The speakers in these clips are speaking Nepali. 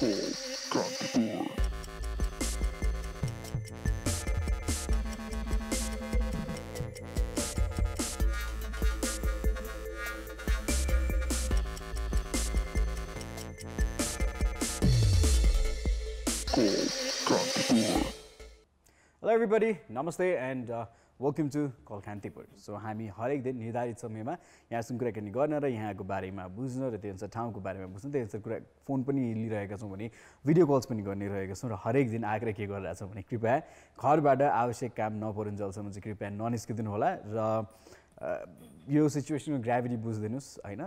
हेलो एभ्रिबडी नमस्ते and welcome to call Kantipur so हामी हरेक दिन निर्धारित समयमा यहाँसँग कुराकानी गर्न र यहाँको बारेमा बुझ्न र त्यो अनुसार ठाउँको बारेमा बुझ्न त्यो अनुसार कुरा फोन पनि लिइरहेका छौँ भने भिडियो कल्स पनि गरिरहेका छौँ र हरेक दिन आएर के गरिरहेछौँ भने कृपया घरबाट आवश्यक काम नपरुन्जेलसम्म चाहिँ कृपया ननिस्किदिनु होला र यो सिचुएसनको ग्राभिटी बुझिदिनुहोस् होइन?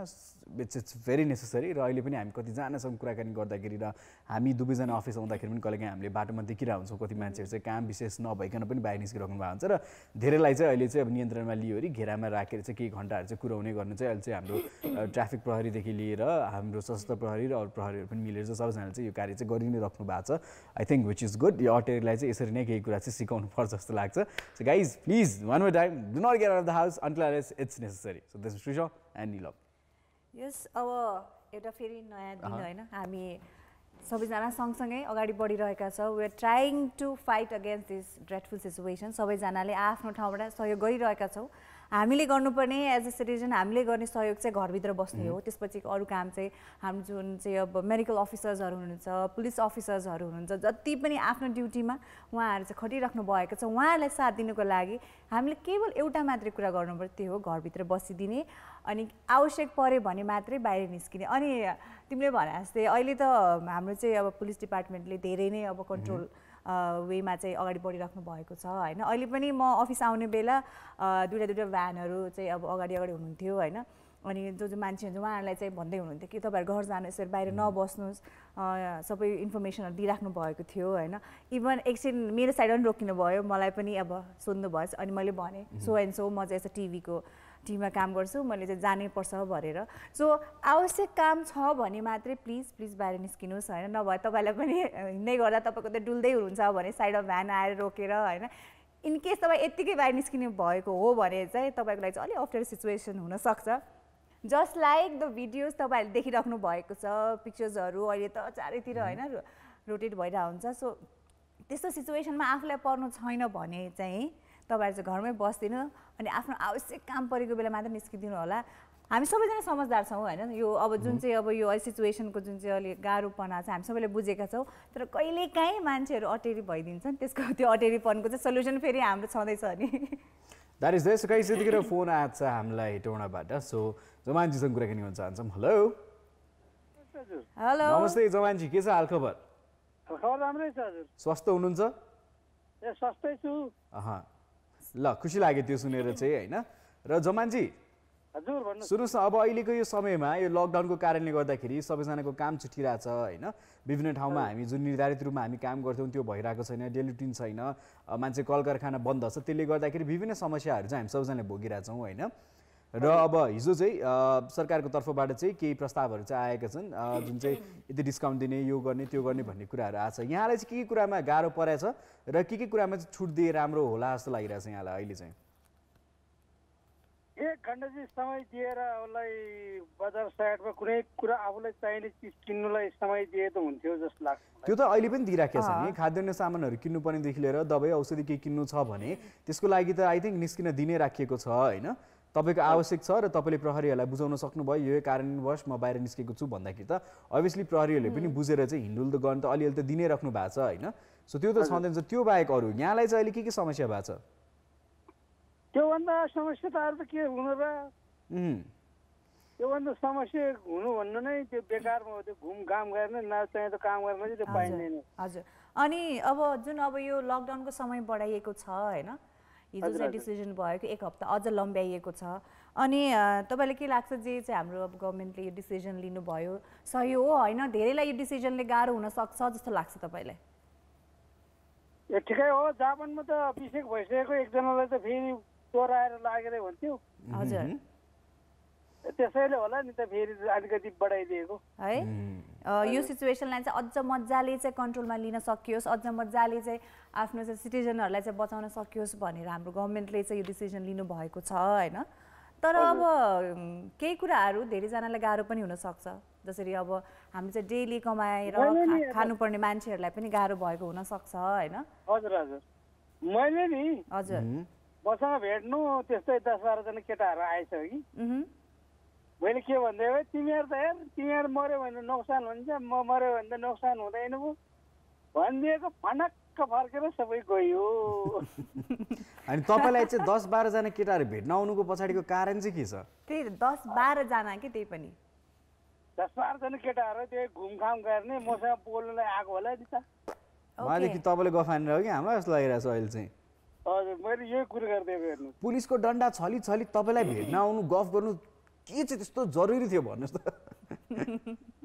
इट्स इट्स भेरी नेसेसरी र अहिले पनि हामी कतिजनासँग कुराकानी गर्दाखेरि र हामी दुवैजना अफिस आउँदाखेरि पनि कहिलेकाहीँ हामीले बाटोमा देखिरहेको हुन्छौँ। कति मान्छेहरू चाहिँ काम विशेष नभइकन पनि बाहिर निस्किराख्नु भएको हुन्छ र धेरैलाई चाहिँ अहिले चाहिँ अब नियन्त्रणमा लियो अरे। घेरामा राखेर चाहिँ केही घन्टाहरू चाहिँ कुराउने गर्नु चाहिँ अहिले चाहिँ हाम्रो ट्राफिक प्रहरीदेखि लिएर हाम्रो सशस्त्र प्रहरी र अरू प्रहरीहरू पनि मिलेर चाहिँ सबैजनाले चाहिँ यो कार्य चाहिँ गरि नै राख्नु भएको छ। I think which is good यो अटेरीलाई चाहिँ यसरी नै केही कुरा चाहिँ सिकाउनु पर्छ जस्तो लाग्छ। So guys please one more time do not get out the house until it's necessary so this Shrish and Nilabh yes अब एउटा फेरि नयाँ दिन होइन। हामी सबैजना सँगसँगै अगाडि बढिरहेका छौँ। We are trying to fight against this dreadful situation सबैजनाले आफ्नो ठाउँबाट सहयोग गरिरहेका छौँ। हामीले गर्नुपर्ने एज अ सिटिजन हामीले गर्ने सहयोग चाहिँ घरभित्र बस्ने हो। त्यसपछि अरू काम चाहिँ हाम्रो जुन चाहिँ अब मेडिकल अफिसर्सहरू हुनुहुन्छ पुलिस अफिसर्सहरू हुनुहुन्छ जति पनि आफ्नो ड्युटीमा उहाँहरू चाहिँ खटिराख्नु भएको छ उहाँहरूलाई साथ दिनुको लागि हामीले केवल एउटा मात्रै कुरा गर्नुपर्छ त्यो हो घरभित्र बसिदिने। अनि आवश्यक पऱ्यो भने मात्रै बाहिर निस्किने। अनि तिमीले भने जस्तै अहिले त हाम्रो चाहिँ अब पुलिस डिपार्टमेन्टले धेरै नै अब कन्ट्रोल वेमा चाहिँ अगाडि बढिराख्नु भएको छ होइन? अहिले पनि म अफिस आउने बेला दुइटा दुइटा भ्यानहरू चाहिँ अब अगाडि अगाडि हुनुहुन्थ्यो होइन? अनि जो जो मान्छे हुन्छ उहाँहरूलाई चाहिँ भन्दै हुनुहुन्थ्यो कि तपाईँहरू घर जानु यसरी बाहिर नबस्नुहोस् सबै इन्फर्मेसनहरू दिइराख्नु भएको थियो होइन? इभन एकछिन मेरो साइडमा पनि रोकिनु भयो मलाई पनि अब सोध्नु भयो अनि मैले भनेँ सो एन्ड सो म चाहिँ यस्तो टिभीको टिममा काम गर्छु मैले चाहिँ जानै पर्छ भनेर। सो आवश्यक काम छ भने मात्रै प्लिज प्लिज बाहिर निस्किनुहोस् होइन? नभए तपाईँलाई पनि हिँड्दै गर्दा तपाईँको त डुल्दै हुनुहुन्छ भने साइडमा भ्यान आएर रोकेर होइन? इन केस तपाईँ यत्तिकै बाहिर निस्किनु भएको हो भने चाहिँ तपाईँको लागि चाहिँ अलिक अप्ठ्यारो सिचुएसन हुनसक्छ। जस्ट लाइक द भिडियोज तपाईँहरूले देखिराख्नु भएको छ पिक्चर्सहरू अहिले त चारैतिर होइन? रोटेट भइरहेको हुन्छ सो त्यस्तो सिचुएसनमा आफूलाई पर्नु छैन भने चाहिँ तपाईँहरू चाहिँ घरमै बस्दिनु अनि आफ्नो आवश्यक काम परेको बेला मात्र निस्किदिनु होला। हामी सबैजना समझदार छौँ होइन। यो अब जुन चाहिँ अब यो सिचुएसनको जुन चाहिँ अलिक गाह्रोपना छ हामी सबैले बुझेका छौँ। तर कहिलेकाहीँ मान्छेहरू अटेरी भइदिन्छन् त्यसको त्यो अटेरीपनको चाहिँ सल्युसन फेरि हाम्रो छँदैछ नि। द्याट इज देस गाइस यतिखेर फोन आएको छ हामीलाई टोडाबाट। सो जमानजीसँग कुराकानी गर्न चाहन्छौँ। Hello hello. नमस्ते जमानजी के छ हालखबर खबर? राम्रै छ हजुर। स्वस्थ हुनुहुन्छ? ए सस्तै छु। अह। ल खुसी लाग्यो त्यो सुनेर चाहिँ होइन? र जमानजी हजुर सुन्नुहोस् न अब अहिलेको यो समयमा यो लकडाउनको कारणले गर्दाखेरि सबैजनाको काम छुटिरहेछ होइन? विभिन्न ठाउँमा हामी जुन निर्धारित रूपमा हामी काम गर्थ्यौँ त्यो भइरहेको छैन डेली रुटिन छैन मान्छे कल कारखाना बन्द छ त्यसले गर्दाखेरि विभिन्न समस्याहरू चाहिँ हामी सबैजनाले भोगिरहेछौँ होइन? र अब हिजो चाहिँ सरकारको तर्फबाट चाहिँ केही प्रस्तावहरू चाहिँ आएका छन्। जुन चाहिँ यति डिस्काउन्ट दिने यो गर्ने त्यो गर्ने भन्ने कुराहरू आएको छ। यहाँलाई चाहिँ के के कुरामा गाह्रो परेछ र के के कुरामा चाहिँ छुट दिए राम्रो होला जस्तो लागिरहेछ यहाँलाई अहिले चाहिँ? एक घन्टा चाहिँ समय दिएर उसलाई बजार साइडमा कुनै कुरा आफूलाई चाहिने चिज किन्नुलाई समय दिए त हुन्थ्यो जस्तो लाग्छ मलाई। त्यो त अहिले पनि दिइराखेको छ नि। खाद्यान्न सामानहरू किन्नुपर्नेदेखि लिएर दबाई औषधि केही किन्नु छ भने त्यसको लागि त आई थिङ्क निस्किन दिनै राखिएको छ होइन? तपाईँको आवश्यक छ र तपाईँले प्रहरीहरूलाई बुझाउन सक्नुभयो यो कारणवश म बाहिर निस्केको छु भन्दाखेरि त अभियसली प्रहरीहरूले पनि बुझेर चाहिँ हिन्डुल त गर्न त अलिअलि त दिनै राख्नु भएको छ होइन? सो त्यो त छँदैन। त्यो बाहेक अरू यहाँलाई चाहिँ अहिले के के समस्या भएको छ? त्योभन्दा समस्या त अरू त के हुनु र? त्योभन्दा समस्या हुनु भन्नु नै त्यो बेकारमा हो त्यो घुमघाम गर्ने नचाहिँ त काम गर्न चाहिँ त्यो पाइँदैन। हजुर। अनि अब जुन अब यो लकडाउनको समय बढाइएको छ होइन? हिजो चाहिँ। डिसिजन भयो कि एक हप्ता अझ लम्ब्याइएको छ। अनि तपाईँलाई के लाग्छ जे चाहिँ हाम्रो अब गभर्मेन्टले यो डिसिजन लिनुभयो? सही हो होइन? धेरैलाई यो डिसिजनले गाह्रो हुनसक्छ जस्तो लाग्छ तपाईँलाई? ए ठिकै हो जापानमा त बिसेक भइसकेको एकजनालाई त फेरि ज्वरो आएर लागेरै भन्थ्यो हजुर। त्यसैले होला नि त फेरि अलिकति बढाइदिएको है? यो सिचुएसनलाई चाहिँ अझ मजाले चाहिँ कन्ट्रोलमा लिन सकियोस् अझ मजाले चाहिँ आफ्नो चाहिँ सिटिजनहरूलाई चाहिँ बचाउन सकियोस् भनेर हाम्रो गभर्मेन्टले चाहिँ यो डिसिजन लिनुभएको छ होइन? तर अब केही कुराहरू धेरैजनालाई गाह्रो पनि हुनसक्छ। जसरी अब हामी चाहिँ डेली कमाएर खानुपर्ने मान्छेहरूलाई पनि गाह्रो भएको हुनसक्छ होइन? हजुर हजुर। मैले नि हजुर। मसँग भेट्नु त्यस्तै दस बाह्रजना केटाहरू आएछ कि। मैले के भन्दै तिमीहरू त हेर तिमीहरू मऱ्यो भने नोक्सान हुन्छ म मऱ्यो भने त नोक्सान हुँदैन पो भनिदिएको फनक्क फर्केर सबै गयो अनि तपाईँलाई चाहिँ दस बाह्रजना केटाहरू भेट्न आउनुको पछाडिको कारण चाहिँ के छ त्यही दस बाह्रजना कि त्यही पनि दस बाह्रजना केटाहरू त्यो घुमघाम गर्ने मसँग बोल्नुलाई आएको होला नि त उहाँदेखि तपाईँले गफ हानेर हो कि हामीलाई जस्तो लागिरहेको छ अहिले चाहिँ हजुर मैले यही कुरो गर्दै हेर्नु पुलिसको डन्डा छली छली तपाईँलाई भेट्न आउनु गफ गर्नु के चाहिँ त्यस्तो जरुरी थियो भन्नुहोस् त?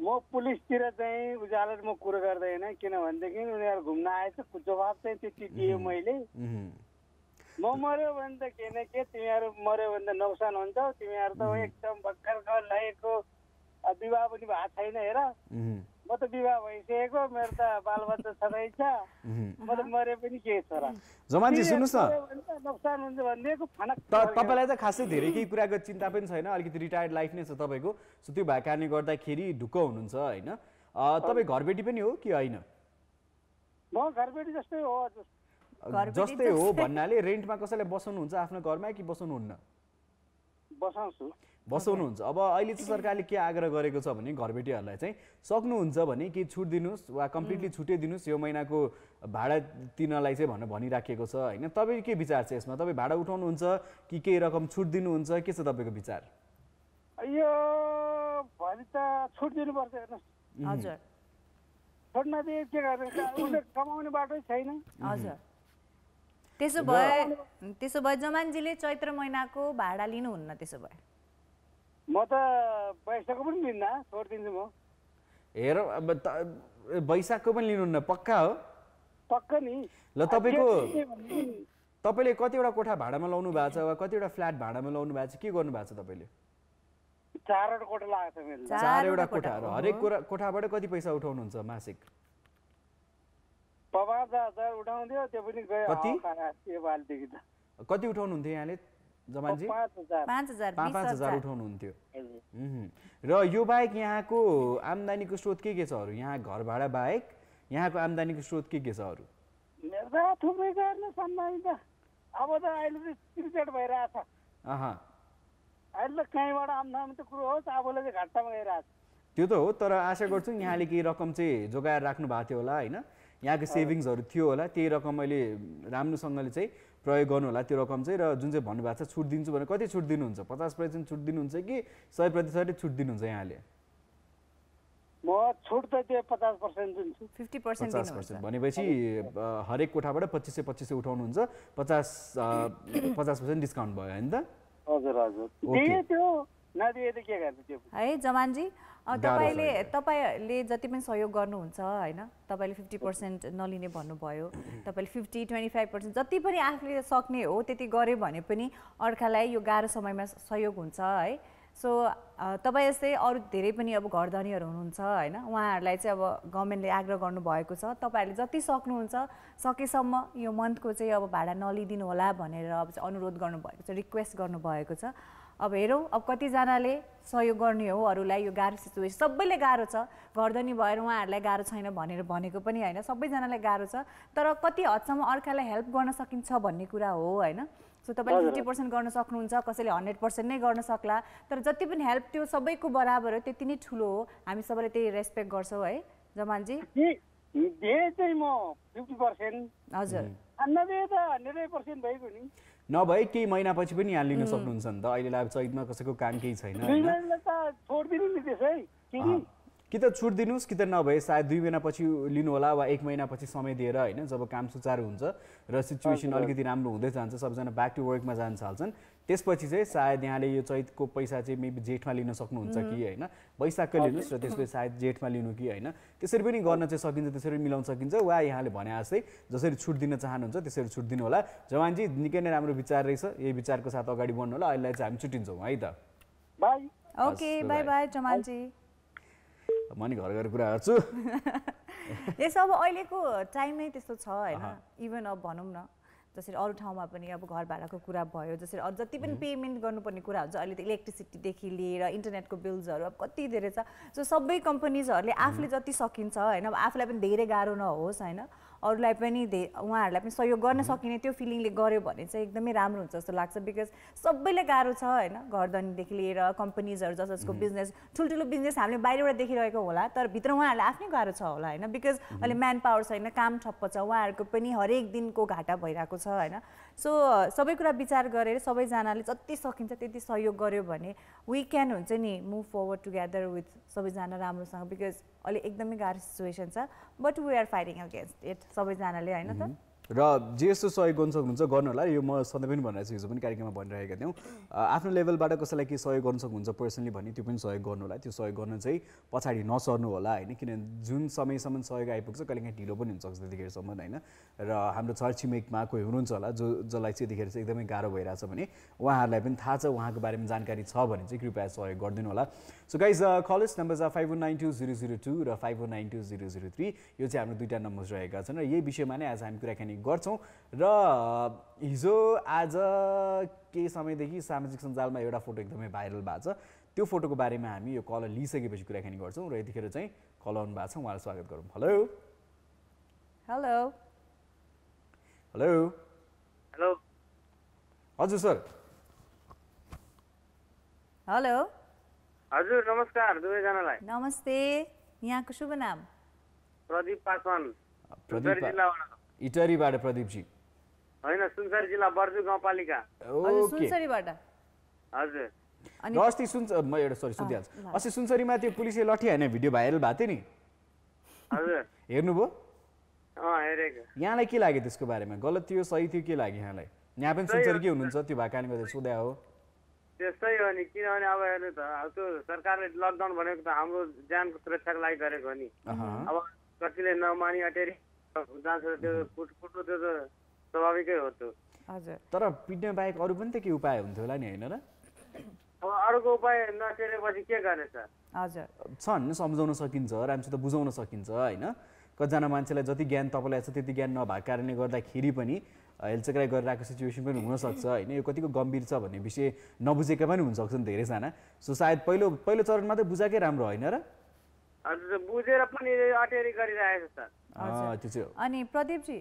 म पुलिसतिर चाहिँ उज्यालो म कुरो गर्दैन किनभनेदेखि उनीहरू घुम्न आएछ जवाब चाहिँ त्यति दिएँ मैले। म मऱ्यो भने त के न के तिमीहरू मऱ्यो भने त नोक्सान हुन्छ। तिमीहरू त एकदम भर्खर लागेको विवाह पनि भएको छैन हेर। म त विवाह भइसकेको मेरो त बालबच्चा छँदै छ। म त मरे पनि के छोरा जमानजी सुन्नुहोस् न। नोक्सान हुन्छ भनिदिएको फनक तपाईँलाई त खासै धेरै केही कुराको चिन्ता पनि छैन। अलिकति रिटायर्ड लाइफ नै छ तपाईँको। सो त्यो भएको कारणले गर्दाखेरि ढुक्क हुनुहुन्छ होइन? अ, तपाईँ घरबेटी पनि हो कि होइन? म घरबेटी जस्तै हो जस्तै हो भन्नाले रेन्टमा कसैलाई बसाउनुहुन्छ आफ्नो घरमा कि बसाउनुहुन्न? बसाउँछु। बसाउनुहुन्छ। अब अहिले चाहिँ सरकारले के आग्रह गरेको छ भने घरबेटीहरूलाई चाहिँ सक्नुहुन्छ भने केही छुट दिनुहोस् वा कम्प्लिटली छुटै दिनुहोस् यो महिनाको भाडा तिर्नलाई चाहिँ भनेर भनिराखेको छ होइन? तपाईँ के विचार छ यसमा? तपाईँ भाडा उठाउनुहुन्छ कि केही रकम छुट दिनुहुन्छ के छ तपाईँको विचार? यो त छुट दिनुपर्छ हेर्नुहोस् हजुर। के कमाउने बाटो छैन। हजुर। त्यसो भए त्यसो भए जमानजीले चैत्र महिनाको भाडा लिनुहुन्न त्यसो भए। म त पैसाको पनि लिन्न छोडिदिन्छु म। हेर अब त वैशाखको पनि लिनुहुन्न पक्का हो? पक्का नि। ल तपाईँको तपाईँले कतिवटा कोठा भाडामा लाउनु भएको छ वा कतिवटा फ्ल्याट भाडामा लाउनु भएको छ के गर्नु भएको छ तपाईँले? चारवटा कोठा लागेको छ मेरो चारवटा कोठा, कोठाहरू हरेक कोठा कोठाबाट कति पैसा उठाउनुहुन्छ मासिक? पचास हजार उठाउँथ्यो त्यो पनि गयो कति? कति उठाउनुहुन्थ्यो यहाँले? जमानजी? पाँच हजार। पाँच हजार पाँच बिस पाँच हजार हजार। उठाउनुहुन्थ्यो। र यो बाहेक यहाँको आम्दानीको स्रोत के के छ अरू? यहाँ घर भाडा बाहेक यहाँको आम्दानीको स्रोत के के छ अरू? मेरो त थुप्रै गर्ने सम्मान त। अब त अहिले त क्रिकेट भइरहेछ। अहिले त कहीँबाट आम्दानी त कुरो होस् आफूले चाहिँ घाटामा गइरहेछ। त्यो त हो तर आशा गर्छु यहाँले केही रकम चाहिँ जोगाएर राख्नु भएको थियो होला होइन? यहाँको सेभिङ्सहरू थियो होला त्यही रकम अहिले राम्रोसँगले चाहिँ प्रयोग गर्नु होला त्यो रकम चाहिँ र जुन चाहिँ भन्नुभएको छ छुट दिन्छु भने कति छुट दिनुहुन्छ पचास पर्सेन्ट छुट दिनुहुन्छ कि सय प्रतिशतै छुट दिनुहुन्छ यहाँले? म छुट त त्यो पचास पर्सेन्ट दिन्छु। फिफ्टी पर्सेन्ट पचास पर्सेन्ट भनेपछि हरेक कोठाबाट पच्चिस सय पच्चिस सय उठाउनुहुन्छ। पचास पचास पर्सेन्ट डिस्काउन्ट भयो होइन त? हजुर हजुर। त्यो के गर्ने त्यो? है जमानजी तपाईँले तपाईँले जति पनि सहयोग गर्नुहुन्छ होइन तपाईँले फिफ्टी पर्सेन्ट नलिने भन्नुभयो तपाईँले फिफ्टी ट्वेन्टी फाइभ पर्सेन्ट जति पनि आफूले सक्ने हो त्यति गऱ्यो भने पनि अर्कालाई यो गाह्रो समयमा सहयोग हुन्छ है। सो तपाईँ जस्तै अरू धेरै पनि अब घरधनीहरू हुनुहुन्छ होइन उहाँहरूलाई चाहिँ अब गभर्मेन्टले आग्रह गर्नुभएको छ तपाईँहरूले जति सक्नुहुन्छ सकेसम्म यो मन्थको चाहिँ अब भाडा नलिदिनु होला भनेर अब चाहिँ अनुरोध गर्नुभएको छ रिक्वेस्ट गर्नुभएको छ। अब हेरौँ अब कतिजनाले सहयोग गर्ने हो अरूलाई यो गाह्रो सिचुएसन सबैले गाह्रो छ। घरधनी भएर उहाँहरूलाई गाह्रो छैन भनेर भनेको पनि होइन सबैजनालाई गाह्रो छ। तर कति हदसम्म अर्कालाई हेल्प गर्न सकिन्छ भन्ने कुरा हो होइन? सो तपाईँले फिफ्टी पर्सेन्ट गर्न सक्नुहुन्छ कसैले हन्ड्रेड पर्सेन्ट नै गर्न सक्ला। तर जति पनि हेल्प त्यो सबैको बराबर हो त्यति नै ठुलो हो। हामी सबैले त्यही रेस्पेक्ट गर्छौँ है दिए चाहिँ म फिफ्टी पर्सेन्ट हजुर। त हन्ड्रेडै पर्सेन्ट नि। नभए केही महिनापछि पनि यहाँ लिन सक्नुहुन्छ नि त। अहिले अब चैतमा कसैको काम केही छैन। कि त छुट दिनुहोस् कि त नभए सायद दुई महिनापछि लिनु होला वा एक महिनापछि समय दिएर होइन जब काम सुचारू हुन्छ र सिचुएसन अलिकति राम्रो हुँदै जान्छ सबजना ब्याक टु वर्कमा जान थाल्छन् त्यसपछि चाहिँ सायद यहाँले यो चैतको पैसा चाहिँ मेबी जेठमा लिन सक्नुहुन्छ कि होइन? वैशाखकै लिनुहोस् र त्यसपछि सायद जेठमा लिनु कि होइन? त्यसरी पनि गर्न चाहिँ सकिन्छ त्यसरी मिलाउन सकिन्छ। वा यहाँले भने जस्तै जसरी छुट दिन चाहनुहुन्छ त्यसरी छुट दिनु होला जवानजी निकै नै राम्रो विचार रहेछ। यही विचारको साथ अगाडि बढ्नु होला अहिलेलाई चाहिँ हामी छुट्टिन्छौँ है त। Okay by. बाई म नि घर गएर कुरा गर्छु। यसो अब अहिलेको टाइम नै त्यस्तो छ होइन। इभन अब भनौँ न। जसरी अरू ठाउँमा पनि अब घर भाडाको कुरा भयो जसरी अरू जति पनि पेमेन्ट गर्नुपर्ने कुरा हुन्छ अहिले त इलेक्ट्रिसिटीदेखि लिएर इन्टरनेटको बिल्सहरू अब कति धेरै छ। सो सबै कम्पनीजहरूले आफूले जति सकिन्छ होइन अब आफूलाई पनि धेरै गाह्रो नहोस् होइन। अरूलाई पनि धे उहाँहरूलाई पनि सहयोग गर्न सकिने त्यो फिलिङले गर्यो भने चाहिँ एकदमै राम्रो हुन्छ जस्तो लाग्छ बिकज सबैलाई गाह्रो छ होइन घरधनीदेखि लिएर कम्पनीजहरू जस जसको बिजनेस ठुल्ठुलो बिजनेस हामीले बाहिरबाट देखिरहेको होला तर भित्र उहाँहरूलाई आफ्नै गाह्रो छ होला होइन बिकज अहिले म्यान पावर छैन काम ठप्प छ उहाँहरूको पनि हरेक दिनको घाटा भइरहेको छ होइन। सो सबै कुरा विचार गरेर सबैजनाले जति सकिन्छ त्यति सहयोग गर्यो भने वी क्यान हुन्छ नि मुभ फरवर्ड टुगेदर विथ सबैजना राम्रोसँग बिकज अहिले एकदमै गाह्रो सिचुएसन छ but we are fighting against it सबैजनाले होइन त? र जे जस्तो सहयोग गर्नु सक्नुहुन्छ गर्नु होला यो म सधैँ पनि भनिरहेको छु हिजो पनि कार्यक्रममा भनिरहेका थियौँ। आफ्नो लेभलबाट कसैलाई के सहयोग गर्नु सक्नुहुन्छ पर्सनली भने त्यो पनि सहयोग गर्नु होला त्यो सहयोग गर्न चाहिँ पछाडि नसर्नु होला होइन? किनभने जुन समयसम्म सहयोग आइपुग्छ कहिलेकाहीँ ढिलो पनि हुनसक्छ त्यतिखेरसम्म होइन? र हाम्रो छरछिमेकमा कोही हुनुहुन्छ होला जो जसलाई चाहिँ यतिखेर चाहिँ एकदमै गाह्रो भइरहेछ भने उहाँहरूलाई पनि थाहा छ उहाँको बारेमा जानकारी छ भने चाहिँ कृपया सहयोग गरिदिनु होला। सो गाइज कलेज नम्बर छ five one nine two zero zero two र five one nine two zero zero three यो चाहिँ हाम्रो दुईवटा नम्बर रहेका छन् र यही विषयमा नै आज हामी कुराकानी गर्छौँ। र हिजो आज केही समयदेखि सामाजिक सञ्जालमा एउटा फोटो एकदमै भाइरल भएको छ। त्यो फोटोको बारेमा हामी यो कलर लिइसकेपछि कुराकानी गर्छौँ र यतिखेर चाहिँ कल आउनु भएको छ। उहाँलाई स्वागत गरौँ। हेलो। हेलो। हेलो। हेलो। हजुर सर। हेलो। हजुर नमस्कार दुवैजनालाई। नमस्ते। यहाँको शुभ नाम? प्रदीप पासवान। प्रदीप जिल्लाबाट। इटरीबाट प्रदीपजी। होइन सुनसरी जिल्ला बर्जु गाउँपालिका। सुनसरीबाट। हजुर। र अस्ति सुन म एउटा सरी सोधिहाल्छु अस्ति सुनसरीमा त्यो पुलिसले लठी हाने भिडियो भाइरल भएको थियो नि। हजुर। हेर्नुभयो? अँ हेरेको। यहाँलाई के लाग्यो त्यसको बारेमा? गलत थियो सही थियो के लाग्यो यहाँलाई? यहाँ पनि सुनसरीकै हुनुहुन्छ? त्यो भएको कारणले गर्दा सोध्या हो त्यस्तै हो नि किनभने अब हेर्नु त अब त्यो सरकारले लकडाउन भनेको त हाम्रो ज्यानको सुरक्षाको लागि गरेको हो नि। अब कतिले नमानी अटेरी। जान्छ त्यो कुट कुट्नु त्यो त स्वाभाविकै हो त्यो। हजुर। तर पिट्ने बाहेक अरू पनि त के उपाय हुन्थ्यो होला नि होइन र? अब अरूको उपाय नटेरेपछि के गर्ने सर हजुर। छन् सम्झाउन सकिन्छ राम्रोसित बुझाउन सकिन्छ होइन? कतिजना मान्छेलाई जति ज्ञान तपाईँलाई छ त्यति ज्ञान नभएको कारणले गर्दाखेरि पनि हेलचक्राइ गरिरहेको सिचुएसन पनि हुनसक्छ होइन? यो कतिको गम्भीर छ भन्ने विषय नबुझेका पनि हुनसक्छ नि धेरैजना। सो सायद पहिलो पहिलो चरणमा त बुझाएकै राम्रो होइन र? हजुर बुझेर पनि अटेरी गरिरहेको छ अनि प्रदीपजी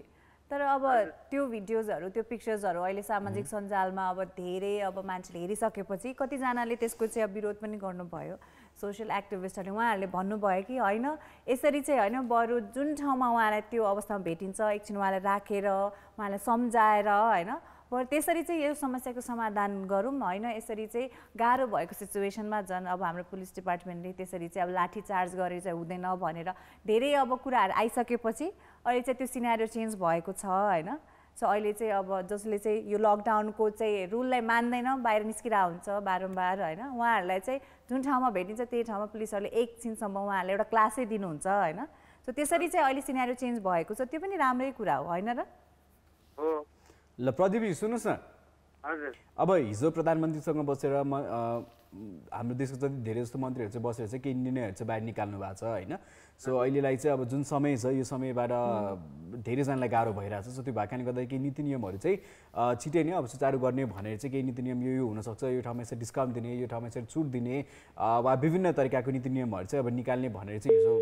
तर अब त्यो भिडियोजहरू त्यो पिक्चर्सहरू अहिले सामाजिक सञ्जालमा अब धेरै अब मान्छेले हेरिसकेपछि कतिजनाले त्यसको चाहिँ अब विरोध पनि गर्नुभयो। सोसियल एक्टिभिस्टहरूले उहाँहरूले भन्नुभयो कि होइन यसरी चाहिँ होइन बरु जुन ठाउँमा उहाँलाई त्यो अवस्थामा भेटिन्छ एकछिन उहाँलाई राखेर उहाँलाई सम्झाएर होइन त्यसरी चाहिँ यो समस्याको समाधान गरौँ होइन? यसरी चाहिँ गाह्रो भएको सिचुएसनमा झन् अब हाम्रो पुलिस डिपार्टमेन्टले त्यसरी चाहिँ अब लाठी चार्ज गरेर चाहिँ हुँदैन भनेर धेरै अब कुराहरू आइसकेपछि अहिले चाहिँ त्यो सिनारी चेन्ज भएको छ होइन? सो अहिले चाहिँ अब जसले चाहिँ यो लकडाउनको चाहिँ रुललाई मान्दैन बाहिर निस्किरहेको हुन्छ बारम्बार होइन? उहाँहरूलाई चाहिँ जुन ठाउँमा भेटिन्छ त्यही ठाउँमा पुलिसहरूले एकछिनसम्म उहाँहरूले एउटा क्लासै दिनुहुन्छ होइन? सो त्यसरी चाहिँ अहिले सिनारी चेन्ज भएको छ। त्यो पनि राम्रै कुरा हो होइन र? ल प्रदीपजी सुन्नुहोस् न। हजुर। अब हिजो प्रधानमन्त्रीसँग बसेर म हाम्रो देशको जति धेरै जस्तो मन्त्रीहरू चाहिँ बसेर चाहिँ केही निर्णयहरू चाहिँ बाहिर निकाल्नु भएको छ होइन? सो अहिलेलाई चाहिँ अब जुन समय छ यो समयबाट धेरैजनालाई गाह्रो भइरहेछ। सो त्यो भएको कारणले गर्दा केही नीति नियमहरू चाहिँ छिटै नै अब सुचारू गर्ने भनेर चाहिँ केही नीति नियम यो यो हुनसक्छ। यो ठाउँमा यसरी डिस्काउन्ट दिने यो ठाउँमा यसरी छुट दिने वा विभिन्न तरिकाको नीति नियमहरू चाहिँ अब निकाल्ने भनेर चाहिँ हिजो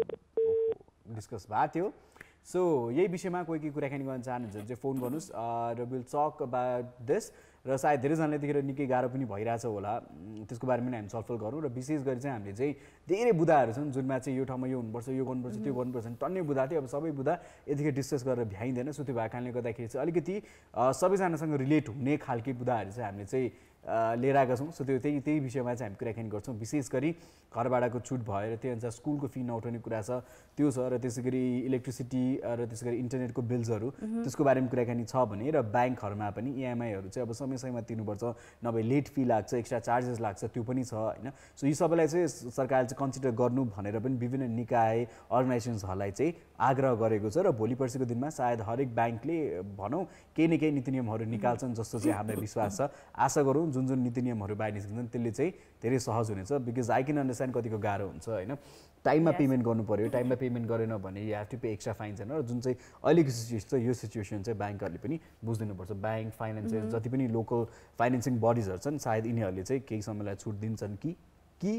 डिस्कस भएको थियो। सो यही विषयमा कोही केही कुराकानी गर्न चाहनुहुन्छ भने चाहिँ फोन गर्नुहोस्। र विल टक अबाउट दिस र सायद धेरैजनाले यतिखेर निकै गाह्रो पनि भइरहेछ होला। त्यसको बारेमा पनि हामी छलफल गरौँ र विशेष गरी चाहिँ हामीले चाहिँ धेरै बुदाहरू छन् जुनमा चाहिँ यो ठाउँमा यो हुनुपर्छ यो गर्नुपर्छ त्यो गर्नुपर्छ टन्नै बुदा थियो। अब सबै बुदा यतिखेर डिस्कस गरेर भ्याइँदैन। सो त्यो भएको कारणले गर्दाखेरि चाहिँ अलिकति सबैजनासँग रिलेट हुने खालके बुदाहरू चाहिँ हामीले चाहिँ लिएर आएका छौँ। सो त्यो त्यही त्यही विषयमा चाहिँ हामी कुराकानी गर्छौँ। विशेष गरी घर भाडाको छुट भएर त्यही अनुसार स्कुलको फी नउठाउने कुरा छ त्यो छ र त्यसै गरी इलेक्ट्रिसिटी र त्यसै गरी इन्टरनेटको बिल्सहरू त्यसको बारेमा कुराकानी छ भने र ब्याङ्कहरूमा पनि इएमआईहरू चाहिँ अब समय समयमा तिर्नुपर्छ। नभए लेट फी लाग्छ एक्स्ट्रा चार्जेस लाग्छ त्यो पनि छ होइन। सो यी सबैलाई चाहिँ सरकारले चाहिँ कन्सिडर गर्नु भनेर पनि विभिन्न निकाय अर्गनाइजेसन्सहरूलाई चाहिँ आग्रह गरेको छ र भोलि पर्सिको दिनमा सायद हरेक ब्याङ्कले भनौँ केही न केही नीति नियमहरू निकाल्छन् जस्तो चाहिँ हामीलाई विश्वास छ। आशा गरौँ जुन जुन नीति नियमहरू बाहिर निस्किन्छन् त्यसले चाहिँ धेरै सहज हुनेछ। बिकज आई क्यान अन्डरस्ट्यान्ड कतिको गाह्रो हुन्छ होइन? टाइममा पेमेन्ट गर्नु पऱ्यो टाइममा पेमेन्ट गरेन भने you have to pay extra fine छैन र जुन चाहिँ अहिलेको सिचुएसन छ यो सिचुएसन चाहिँ ब्याङ्कहरूले पनि बुझिदिनुपर्छ। ब्याङ्क फाइनेन्सियल जति पनि लोकल फाइनेन्सिङ बडिजहरू छन् सायद यिनीहरूले चाहिँ केही समयलाई छुट दिन्छन् कि? कि?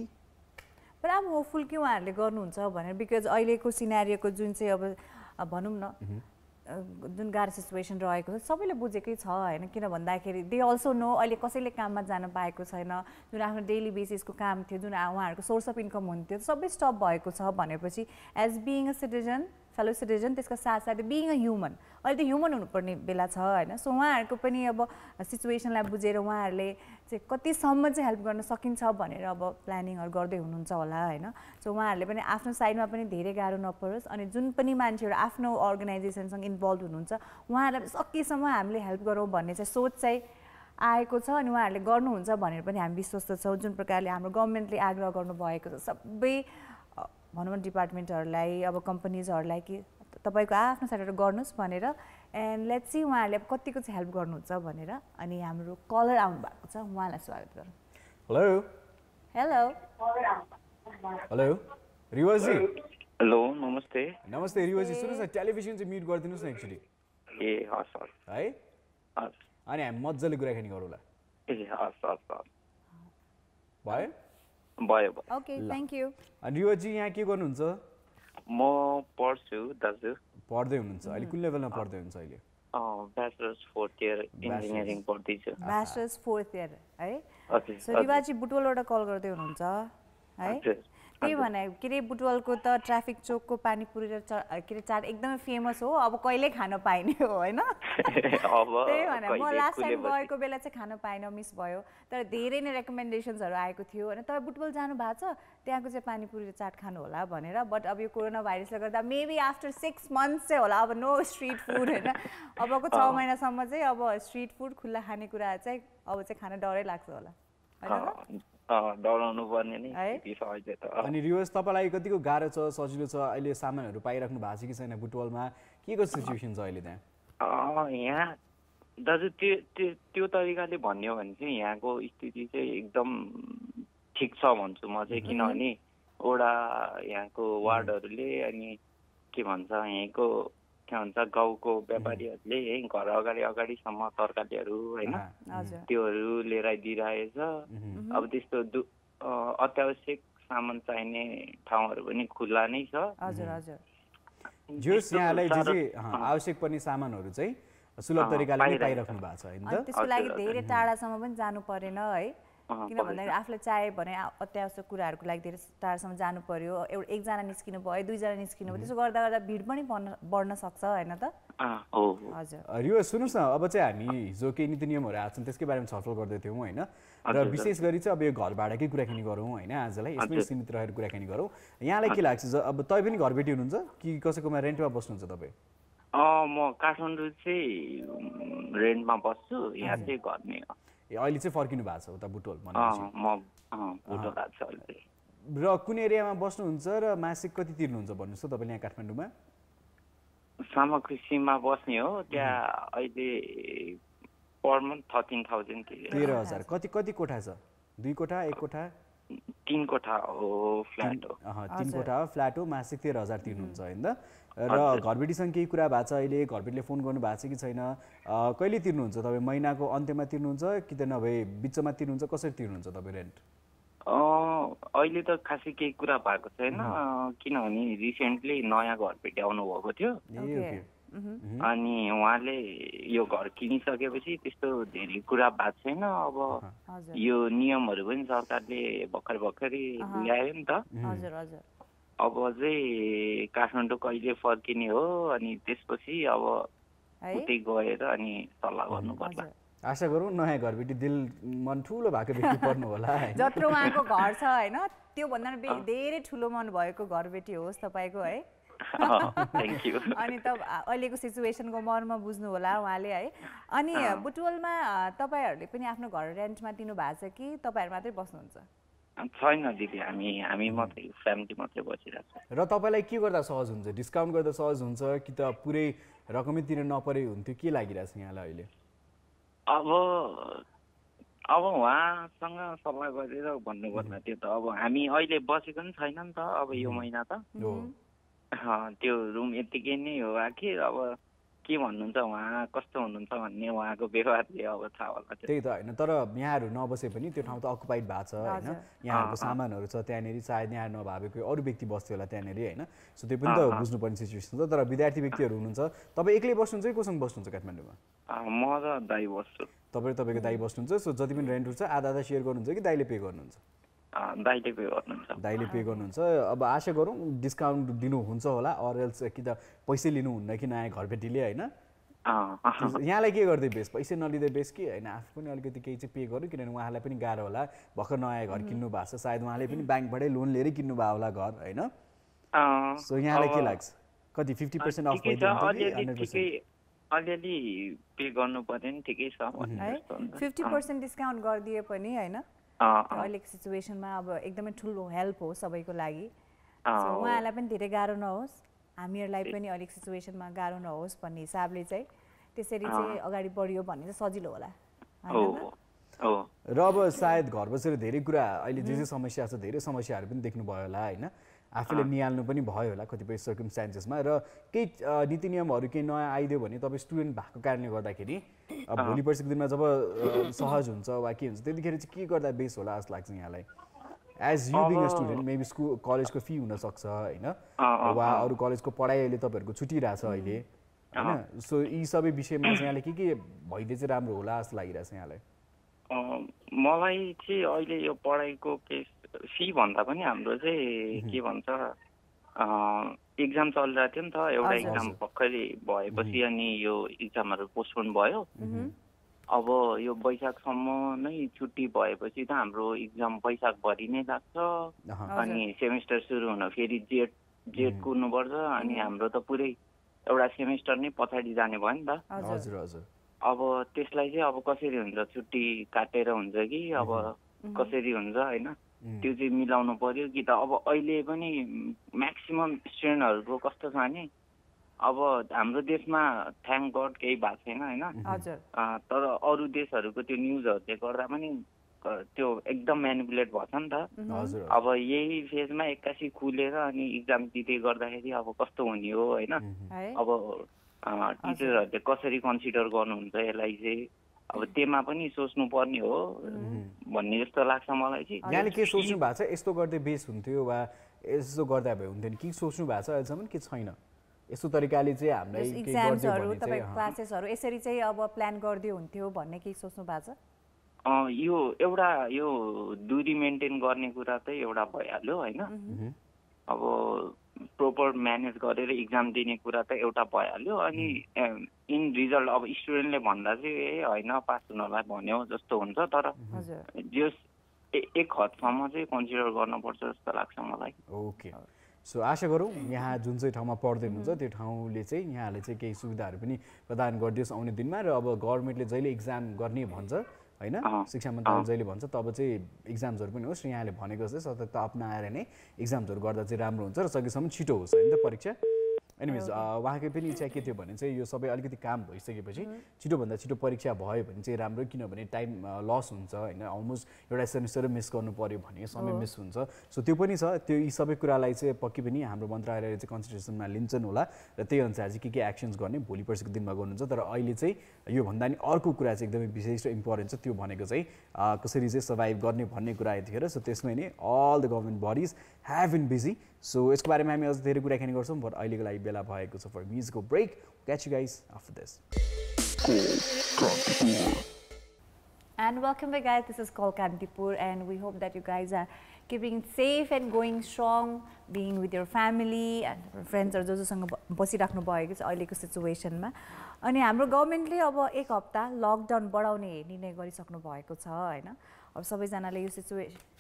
तर अब होपफुल के उहाँहरूले गर्नुहुन्छ भनेर बिकज अहिलेको सिनारीको जुन चाहिँ अब भनौँ न अ, जुन गाह्रो सिचुएसन रहेको छ सबैले बुझेकै छ होइन किन भन्दाखेरि दे अल्सो नो अहिले कसैले काममा जान पाएको छैन जुन आफ्नो डेली बेसिसको काम थियो जुन उहाँहरूको सोर्स अफ इन्कम हुन्थ्यो सबै स्टप भएको छ भनेपछि as being a citizen fellow citizen त्यसका साथसाथै बिइङ अ ह्युमन अहिले त ह्युमन हुनुपर्ने बेला छ होइन। सो उहाँहरूको पनि अब सिचुएसनलाई बुझेर उहाँहरूले चाहिँ कतिसम्म चाहिँ हेल्प गर्न सकिन्छ भनेर अब प्लानिङहरू गर्दै हुनुहुन्छ होला होइन? सो उहाँहरूले पनि आफ्नो साइडमा पनि धेरै गाह्रो नपरोस् अनि जुन पनि मान्छेहरू आफ्नो अर्गनाइजेसनसँग इन्भल्भ हुनुहुन्छ उहाँहरूलाई सकेसम्म हामीले हेल्प गरौँ भन्ने चाहिँ सोच चाहिँ आएको छ अनि उहाँहरूले गर्नुहुन्छ भनेर पनि हामी विश्वस्त छौँ। जुन प्रकारले हाम्रो गभर्मेन्टले आग्रह गर्नुभएको छ सबै भनौँ न डिपार्टमेन्टहरूलाई अब कम्पनीजहरूलाई कि तपाईँको आफ्नो साइडबाट गर्नुहोस् भनेर एन्ड लेट्स सी उहाँहरूले अब कतिको चाहिँ हेल्प गर्नुहुन्छ भनेर अनि हाम्रो कलर आउनु भएको छ उहाँलाई स्वागत गरौँ। Hello hello hello Rivaji? Hello नमस्ते। नमस्ते रिवाजी सुन्नुहोस् न टेलिभिजन चाहिँ म्युट गरिदिनुहोस् न एक्चुली ए हस् हस्। है? हस्। अनि हामी मजाले कुराकानी गरौँला ए हस् हस् हस्। भयो? भयो भयो। ओके थ्याङ्क यू अनि रिवाजी यहाँ के गर्नुहुन्छ? म पढ्छु दाजु। पढ्दै हुनुहुन्छ? अहिले कुन लेभलमा पढ्दै हुनुहुन्छ अहिले? ब्याचलर्स फोर्थ इयर इन्जिनियरिङ पढ्दैछु। मास्टर्स फोर्थ इयर है? सो रिवाजी बुटवलबाट कल गर्दै हुनुहुन्छ है? त्यही भने के अरे बुटवलको त ट्राफिक चोकको पानीपुरी र के अरे चाट एकदमै फेमस हो। अब कहिले खान पाइने हो होइन? त्यही भने म लास्ट टाइम गएको बेला चाहिँ खान पाइनँ मिस भयो। तर धेरै नै रेकमेन्डेसन्सहरू आएको थियो होइन? तपाईँ बुटबल जानु भएको छ? त्यहाँको चाहिँ पानीपुरी र चाट खानु होला भनेर बट अब यो कोरोना भाइरसले गर्दा मेबी आफ्टर सिक्स मन्थ्स चाहिँ होला। अब नो स्ट्रिट फुड होइन? अबको छ महिनासम्म चाहिँ अब स्ट्रिट फुड खुल्ला खानेकुरा चाहिँ अब चाहिँ खान डरै लाग्छ होला। होइन डराउनु पर्ने नि छ अहिले त। अनि रिवाज तपाईँलाई कतिको गाह्रो छ सजिलो छ? अहिले सामानहरू पाइराख्नु भएको छ कि छैन बुटवलमा के को सिचुएसन छ अहिले त्यहाँ? अँ, यहाँ दाजु त्यो त्यो त्यो तरिकाले भन्यो भने चाहिँ यहाँको स्थिति चाहिँ एकदम ठिक छ भन्छु म चाहिँ किनभने वडा यहाँको वार्डहरूले अनि के भन्छ यहीँको के भन्छ गाउँको व्यापारीहरूले यहीँ घर अगाडि अगाडिसम्म तरकारीहरू होइन? त्योहरू लिएर आइदिइरहेछ। अब त्यस्तो दु अत्यावश्यक सामान चाहिने ठाउँहरू पनि खुल्ला नै छ। जोस् यहाँलाई जे जे आवश्यक पर्ने सामानहरू चाहिँ सुलभ तरिकाले पाइराख्नु भएको छ त्यसको लागि धेरै टाढासम्म पनि जानु परेन है। किन भन्दाखेरि आफूलाई चाहियो भने अत्यावश्यक कुराहरूको लागि धेरै टाढासम्म जानु पर्यो एउटा एकजना निस्किनु भयो दुईजना निस्किनु भयो त्यसो गर्दा गर्दा भिड पनि बढ्न सक्छ होइन त? अँ, हो हो। हजुर। यो सुन्नुहोस् न अब चाहिँ हामी हिजो केही नीति नियमहरू आएको छन् त्यसकै बारेमा छलफल गर्दै थियौँ होइन? र विशेष गरी चाहिँ अब यो घर भाडाकै कुराकानी गरौँ होइन आजलाई। यसमै। सीमित रहेर कुराकानी गरौँ। यहाँलाई के लाग्छ? अब तपाईँ पनि घरबेटी हुनुहुन्छ? कि कसैकोमा रेन्टमा बस्नुहुन्छ तपाईँ? अँ म काठमाडौँ चाहिँ रेन्टमा बस्छु यहाँ चाहिँ घरमै हो। ए अहिले चाहिँ फर्किनु भएको छ उता बुटोल र कुन एरियामा बस्नुहुन्छ र मासिक कति तिर्नुहुन्छ भन्नुहोस् त तपाईँले यहाँ काठमाडौँमा? सामकृषिमा बस्ने हो त्यहाँ अहिले पर मन्थ थर्टिन थाउजन्ड तेह्र हजार। कति कति कोठा छ? दुई कोठा एक कोठा? तिन कोठा हो फ्ल्याट हो। तिन कोठा हो फ्ल्याट हो मासिक तेह्र हजार तिर्नुहुन्छ होइन। त र घरबेटीसँग केही कुरा भएको छ अहिले? घरबेटीले फोन गर्नु भएको छ कि छैन? अँ, कहिले तिर्नुहुन्छ तपाईँ? महिनाको अन्त्यमा तिर्नुहुन्छ कि त नभए बिचमा तिर्नुहुन्छ? कसरी तिर्नुहुन्छ तपाईँ रेन्ट अँ, अहिले त खासै केही कुरा भएको छैन। किनभने रिसेन्टली नयाँ घरपेटी आउनुभएको थियो। अनि उहाँले यो घर किनिसकेपछि त्यस्तो धेरै कुरा भएको छैन। अब यो नियमहरू पनि सरकारले भर्खर भर्खरै ल्यायो नि त। हजुर हजुर। अब चाहिँ काठमाडौँ कहिले फर्किने हो अनि त्यसपछि अब है? उतै गएर अनि सल्लाह गर्नु पर्ला आशा गरौँ नयाँ घरबेटी दिल मन ठुलो भएको व्यक्ति पर्नु होला जत्रो उहाँको घर छ होइन त्योभन्दा धेरै ठुलो मन भएको घरबेटी होस् तपाईँको है। अनि त अहिलेको सिचुएसनको मर्म बुझ्नु होला उहाँले है। अनि बुटवलमा तपाईँहरूले पनि आफ्नो घर रेन्टमा दिनु भएको छ कि तपाईँहरू मात्रै बस्नुहुन्छ? छैन दिदी हामी हामी मात्रै फ्यामिली मात्रै बसिरहेको छ। र तपाईँलाई के गर्दा सहज हुन्छ? डिस्काउन्ट गर्दा सहज हुन्छ कि त पुरै रकमै तिर्न नपरे हुन्थ्यो? के लागिरहेछ यहाँलाई अहिले? अब अब उहाँसँग सल्लाह गरेर भन्नुपर्ने त्यो त अब हामी अहिले बसेको पनि छैन नि त अब यो महिना त। त्यो रुम यत्तिकै नै हो। आखिर अब के भन्नुहुन्छ उहाँ? कस्तो हुनुहुन्छ भन्ने उहाँको व्यवहारले अब थाहा होला त्यो। त्यही त होइन। तर यहाँहरू नबसे पनि त्यो ठाउँ त अकुपाइड भएको छ होइन। यहाँहरूको सामानहरू छ त्यहाँनिर सायद यहाँ नभए कोही अरू व्यक्ति बस्थ्यो होला त्यहाँनिर होइन? सो त्यो पनि त बुझ्नुपर्ने सिचुएसन छ। तर विद्यार्थी व्यक्तिहरू हुनुहुन्छ। तपाईँ एक्लै बस्नुहुन्छ कि कोसँग बस्नुहुन्छ काठमाडौँमा? म र दाई बस्छु। तपाईँ तपाईँको दाई बस्नुहुन्छ। सो जति पनि रेन्ट छ आधा आधा सेयर गर्नुहुन्छ कि दाइले पे गर्नुहुन्छ? दाइले पे गर्नुहुन्छ। दाइले पे गर्नुहुन्छ। अब आशा गरौँ डिस्काउन्ट दिनुहुन्छ होला अर एल्स कि त पैसै लिनुहुन्न कि नयाँ घरबेटीले होइन? अँ, अँ, यहाँलाई के गर्दै बेस पैसै नलिँदै बेस कि? होइन आफू पनि अलिकति केही चाहिँ पे गर्यो किनभने उहाँलाई पनि गाह्रो होला। भर्खर नयाँ घर किन्नु भएको छ सायद उहाँले पनि ब्याङ्कबाटै लोन लिएरै किन्नु भयो होला घर होइन? अँ, सो यहाँलाई के लाग्छ? कति फिफ्टी पर्सेन्ट अफ अलिअलि पे गर्नु पर्यो नि ठिकै छ। फिफ्टी पर्सेन्ट डिस्काउन्ट गरिदिए पनि होइन? अहिलेको सिचुएसनमा अब एकदमै ठुलो हेल्प हो सबैको लागि। उहाँहरूलाई पनि धेरै गाह्रो नहोस् हामीहरूलाई पनि अलिक सिचुएसनमा गाह्रो नहोस् भन्ने हिसाबले चाहिँ त्यसरी चाहिँ अगाडि बढियो भने चाहिँ सजिलो होला। र अब सायद घर बसेर धेरै कुरा अहिले जे जे समस्या छ धेरै समस्याहरू पनि देख्नुभयो होला होइन? आफूले निहाल्नु पनि भयो होला कतिपय सर्कमस्टान्सेसमा र केही नीति नियमहरू केही नयाँ आइदियो भने तपाईँ स्टुडेन्ट भएको कारणले गर्दाखेरि अब भोलि पर्सिको दिनमा जब सहज हुन्छ वा के हुन्छ त्यतिखेर चाहिँ के गर्दा बेस होला जस्तो लाग्छ यहाँलाई? As you being a student maybe school कलेजको फी हुनसक्छ होइन? वा अरू कलेजको पढाइ अहिले तपाईँहरूको छुटिरहेछ अहिले होइन? सो यी सबै विषयमा चाहिँ यहाँले के के भइदिए चाहिँ राम्रो होला जस्तो लागिरहेछ यहाँलाई? मलाई चाहिँ अहिले यो पढाइको केस फी भन्दा पनि हाम्रो चाहिँ के भन्छ इक्जाम चलिरहेको थियो नि त एउटा। इक्जाम भर्खरै भएपछि अनि यो इक्जामहरू पोस्टपोन भयो। अब यो वैशाखसम्म नै छुट्टी भएपछि त हाम्रो इक्जाम वैशाखभरि नै लाग्छ। अनि सेमिस्टर सुरु हुन फेरि जेठ जेठ कुर्नुपर्छ। अनि हाम्रो त पुरै एउटा सेमिस्टर नै पछाडि जाने भयो नि त। हजुर। हजुर हजुर। अब त्यसलाई चाहिँ अब कसरी हुन्छ छुट्टी काटेर हुन्छ कि? अब कसरी हुन्छ होइन? त्यो चाहिँ मिलाउनु पर्यो कि त। अब अहिले पनि म्याक्सिमम् स्टुडेन्टहरूको कस्तो छ भने अब हाम्रो देशमा थ्याङ्क गड केही भएको छैन होइन? तर अरू देशहरूको त्यो न्युजहरूले गर्दा पनि त्यो एकदम म्यानिपुलेट भएको छ नि त। हजुर। अब यही फेजमा एक्कासी खुलेर अनि इक्जाम दिँदै गर्दाखेरि अब कस्तो हुने हो होइन? अब टिचरहरूले कसरी कन्सिडर गर्नुहुन्छ यसलाई चाहिँ अब त्यसमा पनि सोच्नु पर्ने हो भन्ने जस्तो लाग्छ मलाई चाहिँ। यहाँले के सोच्नु भएको छ? यस्तो गर्दै बेस हुन्थ्यो वा यस्तो गर्दा भए हुन्थ्यो नि के सोच्नु भएको छ अहिलेसम्म? के छैन? यस्तो तरिकाले चाहिँ हामीलाई इक्जाम्सहरू भने चाहिँ तपाईँको क्लासेसहरू यसरी चाहिँ अब प्लान गरिदियो हुन्थ्यो भन्ने केही सोच्नु भएको छ? अँ, यो एउटा यो दुरी मेन्टेन गर्ने कुरा चाहिँ एउटा भइहाल्यो होइन? अब प्रोपर म्यानेज गरेर इक्जाम दिने कुरा त एउटा भइहाल्यो। अनि इन रिजल्ट अब स्टुडेन्टले भन्दा चाहिँ ए होइन पास हुनलाई भन्यो जस्तो हुन्छ। तर हजुर। जस एक हदसम्म चाहिँ कन्सिडर गर्नुपर्छ जस्तो लाग्छ मलाई। ओके। सो आशा गरौँ यहाँ जुन चाहिँ ठाउँमा पढ्दै हुनुहुन्छ त्यो ठाउँले चाहिँ यहाँहरूले चाहिँ केही सुविधाहरू पनि प्रदान गरिदियोस् आउने दिनमा। र अब गभर्मेन्टले जहिले इक्जाम गर्ने भन्छ होइन? शिक्षा मन्त्रालय जहिले भन्छ तब चाहिँ इक्जाम्सहरू पनि होस्। यहाँले भनेको जस्तै सतर्कता अप्नाएर नै इक्जाम्सहरू गर्दा चाहिँ राम्रो हुन्छ र सकेसम्म छिटो होस् होइन त परीक्षा? एनिवेज उहाँकै पनि इच्छा के थियो भने चाहिँ यो सबै अलिकति काम भइसकेपछि छिटोभन्दा छिटो परीक्षा भयो भने चाहिँ राम्रो किनभने टाइम लस हुन्छ होइन। अलमोस्ट एउटा सेमिस्टर मिस गर्नु पऱ्यो भने समय मिस हुन्छ। सो त्यो पनि छ। त्यो यी सबै कुरालाई चाहिँ पक्कै पनि हाम्रो मन्त्रालयले चाहिँ कन्सिडरेसनमा लिन्छन् होला। र त्यही अनुसार चाहिँ के के एक्सन्स गर्ने भोलि पर्सिको दिनमा गर्नुहुन्छ। तर अहिले चाहिँ योभन्दा नि अर्को कुरा चाहिँ एकदमै विशेष र इम्पोर्टेन्ट छ। त्यो भनेको चाहिँ कसरी चाहिँ सर्भाइभ गर्ने भन्ने कुरा यतिखेर सो त्यसमै नै all the government bodies have been busy so यसको बारेमा हामी अझ धेरै कुराकानी गर्छौँ बट अहिलेको लागि बेला भएको छ for म्युजिकको break catch you guys after this And welcome back, guys. This is Call Kantipur, and we hope that you guys are keeping safe and going strong, being with your family and friends जो जोसँग बसिराख्नु भएको छ अहिलेको सिचुएसनमा अनि हाम्रो गभर्मेन्टले अब एक हप्ता लकडाउन बढाउने निर्णय गरिसक्नु भएको छ होइन? अब सबैजनाले यो सिचुएसन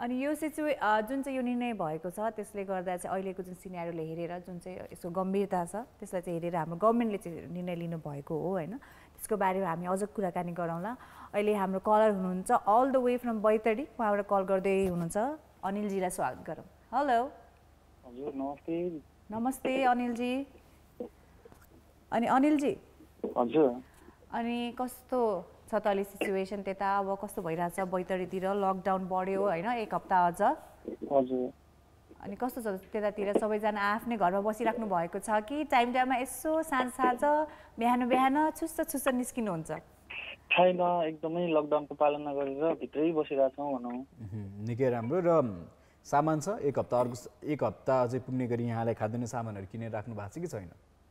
अनि यो सिचुए जुन चाहिँ यो निर्णय भएको छ त्यसले गर्दा चाहिँ अहिलेको जुन सिनेरीले हेरेर जुन चाहिँ यसको गम्भीरता छ त्यसलाई चाहिँ हेरेर हाम्रो गभर्मेन्टले चाहिँ निर्णय लिनुभएको हो होइन। त्यसको बारेमा हामी अझ कुराकानी गरौँला। अहिले हाम्रो कलर हुनुहुन्छ all the way from Baitadi उहाँबाट कल गर्दै हुनुहुन्छ। अनिलजीलाई स्वागत गरौँ। हेलो। हजुर नमस्ते। नमस्ते अनिलजी। अनि अनिलजी। हजुर। अनि कस्तो छ तले सिचुएसन त्यता अब कस्तो भइरहेछ? बैतडीतिर लकडाउन बढ्यो होइन एक हप्ता अझ। हजुर। अनि कस्तो छ त्यतातिर? सबैजना आफ्नै घरमा बसिराख्नु भएको छ कि टाइम टाइममा यसो साँझ साँझ बिहान बिहान छुस्स छुस्स निस्किनुहुन्छ? छैन एकदमै लकडाउनको पालना गरेर भित्रै बसिरहेछौँ भनौँ। निकै राम्रो र सामान छ? एक हप्ता अर्को एक हप्ता अझै पुग्ने गरी यहाँलाई खाद्यान्न सामानहरू किनेर राख्नु भएको छ कि छैन?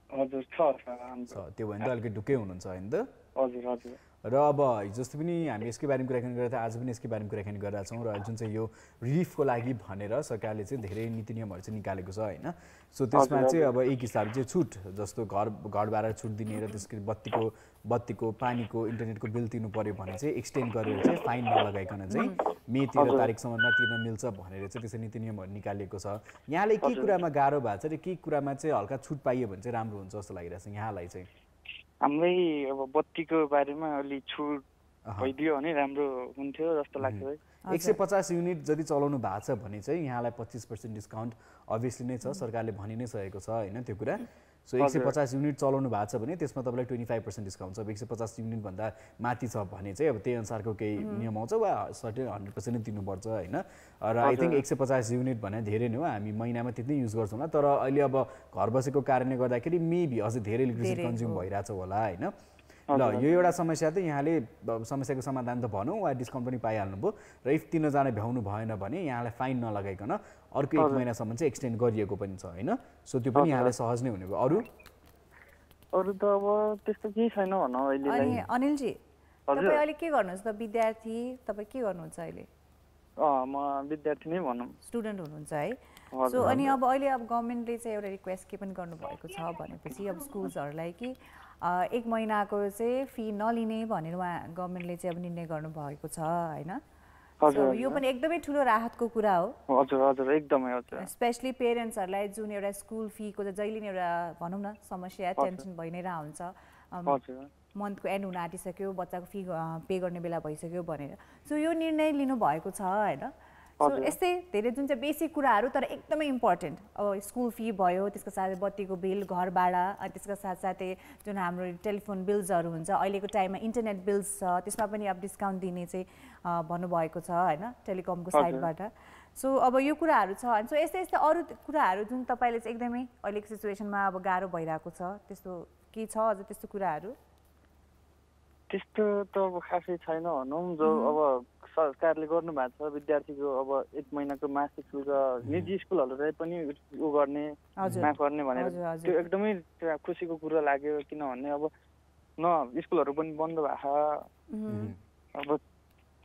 हजुर छ छ हाम्रो छ त्यो भने त अलिकति ढुक्कै हुनुहुन्छ होइन त? हजुर हजुर। र अब हिजो अस्ति पनि हामी यसकै बारेमा कुराकानी थियौँ आज पनि यसकै बारेमा कुराकानी गरिरहेको छौँ र जुन चाहिँ यो रिलिफको लागि भनेर सरकारले चाहिँ धेरै नीति नियमहरू चाहिँ निकालेको छ होइन? सो त्यसमा चाहिँ अब एक हिसाबले चाहिँ छुट जस्तो घर घर भाडा छुट दिने र त्यसको बत्तीको बत्तीको पानीको इन्टरनेटको बिल तिर्नु पऱ्यो भने चाहिँ एक्सटेन्ड गरेर चाहिँ फाइन नलगाइकन चाहिँ मे तेह्र तारिकसम्ममा तिर्न मिल्छ भनेर चाहिँ त्यसरी नीति नियमहरू निकालिएको छ। यहाँले के कुरामा गाह्रो भएको छ र के कुरामा चाहिँ हल्का छुट पाइयो भने चाहिँ राम्रो हुन्छ जस्तो लागिरहेको छ यहाँलाई चाहिँ? हाम्रै अब बत्तीको बारेमा अलि छुट। भइदियो भने राम्रो हुन्थ्यो जस्तो लाग्छ है। एक सय पचास युनिट जति चलाउनु भएको छ भने चाहिँ यहाँलाई पच्चिस पर्सेन्ट डिस्काउन्ट अभियसली नै छ सरकारले भनि नै सकेको छ होइन त्यो कुरा? सो एक सय पचास युनिट चलाउनु भएको छ भने त्यसमा तपाईँलाई ट्वेन्टी फाइभ पर्सेन्ट डिस्काउन्ट छ। अब एक सय पचास युनिटभन्दा माथि छ भने चाहिँ अब त्यही अनुसारको केही नियम आउँछ वा सर्टेन हन्ड्रेड पर्सेन्ट नै तिर्नुपर्छ होइन। र आई थिङ्क एक सय पचास युनिट भने धेरै नै हो। हामी महिनामा त्यति नै युज गर्छौँ होला। तर अहिले अब घर बसेको कारणले गर्दाखेरि मेबी अझै धेरै इलेक्ट्रिसिटी कन्ज्युम। भइरहेछ होला होइन। ल यो एउटा समस्या त यहाँले समस्याको समाधान त भनौँ वा डिस्काउन्ट पनि पाइहाल्नुभयो। र इफ तिनजना भ्याउनु भएन भने यहाँलाई फाइन नलगाइकन अर्को एक महिनासम्म चाहिँ एक्सटेन्ड गरिएको पनि छ होइन? सो त्यो पनि यहाँलाई सहज नै हुने भयो अरू? अरू त अब त्यस्तो केही छैन भनौँ अनि अहिले अनिलजी हजुर। तपाईँ अहिले के गर्नुहुन्छ? त विद्यार्थी तपाईँ के गर्नुहुन्छ अहिले? अँ म विद्यार्थी नै भनौँ। स्टुडेन्ट हुनुहुन्छ है। सो अनि अब अहिले अब गभर्मेन्टले चाहिँ एउटा रिक्वेस्ट के पनि गर्नुभएको छ भनेपछि अब स्कुल्सहरूलाई कि एक महिनाको चाहिँ फी नलिने भनेर उहाँ गभर्मेन्टले चाहिँ अब निर्णय गर्नुभएको छ होइन? यो पनि एकदमै ठुलो राहतको कुरा हो। हजुर हजुर एकदमै हजुर। स्पेसली पेरेन्ट्सहरूलाई जुन एउटा स्कुल फीको जहिले नै एउटा भनौँ न समस्या टेन्सन भइ नै हुन्छ मन्थको एन्ड हुन आँटिसक्यो बच्चाको फी पे गर्ने बेला भइसक्यो भनेर। सो यो निर्णय लिनुभएको छ होइन? सो। यस्तै धेरै जुन चाहिँ बेसिक कुराहरू तर एकदमै इम्पोर्टेन्ट अब स्कुल फी भयो त्यसको साथै बत्तीको बिल घर भाडा अनि त्यसको साथसाथै जुन हाम्रो टेलिफोन बिल्सहरू हुन्छ अहिलेको टाइममा इन्टरनेट बिल्स छ त्यसमा पनि अब डिस्काउन्ट दिने चाहिँ भन्नुभएको छ होइन टेलिकमको। साइडबाट सो अब यो कुराहरू छ अनि सो यस्तै यस्तै अरू कुराहरू जुन तपाईँले चाहिँ एकदमै अहिलेको सिचुएसनमा अब गाह्रो भइरहेको छ त्यस्तो के छ अझ त्यस्तो कुराहरू त्यस्तो त अब खासै छैन भनौँ। जो अब सरकारले गर्नुभएको छ विद्यार्थीको अब एक महिनाको मासिक शुल्क निजी स्कुलहरूलाई पनि उ गर्ने। माफ गर्ने भनेर। त्यो एकदमै खुसीको कुरो लाग्यो किनभने अब न स्कुलहरू पनि बन्द भएको अब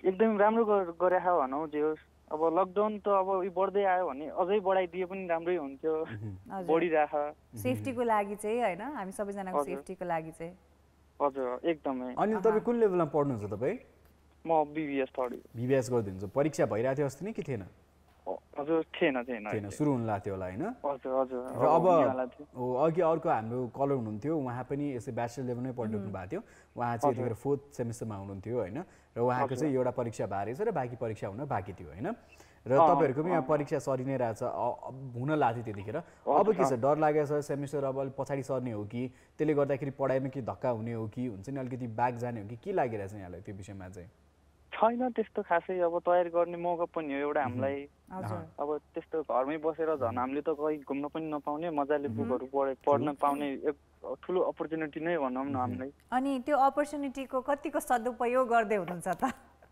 एकदम राम्रो गर- भनौँ जे होस्। अब लकडाउन त अब यो बढ्दै आयो भने अझै बढाइदिए पनि राम्रै हुन्थ्यो। हजुर। बढिरहेछ सेफ्टीको लागि चाहिँ होइन? हामी सबैजनाको। सेफ्टीको लागि चाहिँ। हजुर एकदमै। अनि तपाईँ कुन लेभलमा पढ्नुहुन्छ तपाईँ? म बिबिएस थर्ड बिबिएस गरिदिनुहुन्छ। परीक्षा भइरहेको थियो अस्ति नै कि थिएन? हजुर थिएन थिएन थिएन सुरु हुनु लाग्थ्यो होला होइन? हजुर हजुर र अब। हो, अघि अर्को हाम्रो कलर हुनुहुन्थ्यो उहाँ पनि यसै ब्याचलर लेभलमै पढिराख्नु भएको थियो। उहाँ चाहिँ यतिखेर फोर्थ सेमिस्टरमा हुनुहुन्थ्यो होइन? र उहाँको चाहिँ एउटा परीक्षा भएको रहेछ र बाँकी परीक्षा हुन बाँकी थियो होइन? र तपाईँहरूको पनि यहाँ परीक्षा सरि नै रहेछ। हुन लाग्थ्यो त्यतिखेर। अब के छ? डर लागेको छ सेमिस्टर अब अलिक पछाडि सर्ने हो कि? त्यसले गर्दाखेरि पढाइमा के धक्का हुने हो कि? हुन्छ नि अलिकति ब्याक जाने हो कि? के लागिरहेछ यहाँलाई त्यो विषयमा चाहिँ? छैन त्यस्तो खासै अब तयारी गर्ने मौका पनि हो। एउटा हामीलाई हजुर। अब त्यस्तो घरमै बसेर झन् हामीले त कहीँ घुम्न पनि नपाउने मजाले बुकहरू पढे पढ्न पाउने एक ठुलो अपर्च्युनिटी नै भनौँ न हामीलाई। अनि त्यो अपर्च्युनिटीको कतिको सदुपयोग गर्दै हुनुहुन्छ त?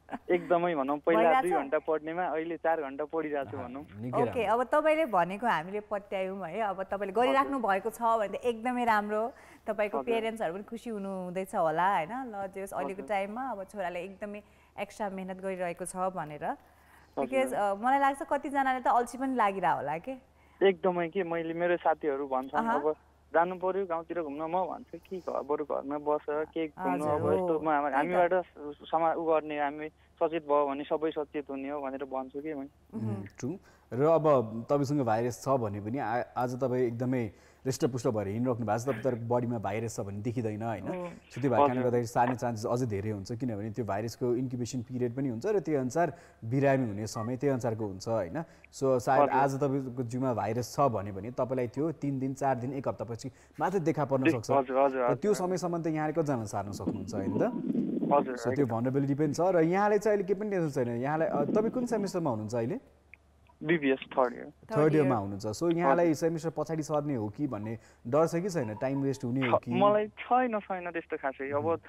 एकदमै भनौँ पहिला दुई? घन्टा पढ्नेमा अहिले चार घन्टा पढिरहेको छु भनौँ। ओके अब तपाईँले भनेको हामीले पत्यायौँ है अब तपाईँले गरिराख्नु भएको छ भने त एकदमै राम्रो। तपाईँको पेरेन्ट्सहरू पनि खुसी हुनु हुँदैछ होला होइन? ल जस अहिलेको टाइममा अब छोराले एकदमै एक्स्ट्रा मेहनत गरिरहेको छ भनेर। बिकज मलाई लाग्छ कतिजनाले त अल्छी पनि लागिरह होला कि? एकदमै के मैले मेरो साथीहरू भन्छन्। अब जानु पर्यो गाउँतिर घुम्न म भन्छु कि घर बरु घरमा बस के घुम्नु अब। यस्तोमा। हामीबाट समा उ गर्ने हामी सचेत भयो भने सबै सचेत हुने हो भनेर भन्छु कि मैले ट्रु र अब तपाईँसँग भाइरस छ भने पनि आज तपाईँ एकदमै हृष्टपुष्ट भएर हिँडिराख्नु भएको छ। तपाईँ तर बडीमा भाइरस छ भने देखिँदैन होइन? सो त्यो भएको कारणले गर्दाखेरि सार्ने चान्सेस अझै धेरै हुन्छ किनभने त्यो भाइरसको इन्क्युबेसन पिरियड पनि हुन्छ र त्यो अनुसार बिरामी हुने समय त्यही अनुसारको हुन्छ होइन? सो सायद आज तपाईँको जिउमा भाइरस छ भने भने तपाईँलाई त्यो तिन दिन चार दिन एक हप्तापछि मात्रै देखा पर्न सक्छ। त्यो समयसम्म त यहाँले कतिजना सार्न सक्नुहुन्छ होइन त? हजुर सो त्यो भनरेबिलिटी पनि छ र यहाँले चाहिँ अहिले केही पनि टेन्सन छैन। यहाँलाई तपाईँ कुन सेमिस्टरमा हुनुहुन्छ अहिले? BBS third year. थर्ड इयरमा हुनुहुन्छ। सो यहाँलाई सेमिस्टर पछाडि सर्ने हो कि भन्ने डर छ कि छैन? टाइम वेस्ट हुने हो कि? मलाई छैन छैन त्यस्तो खासै। अब